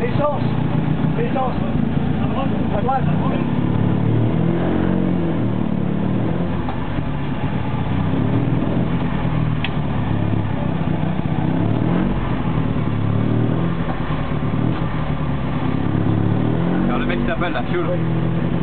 l'essence. L'essence. À droite. Alors le mec s'appelle la fiole. Oui.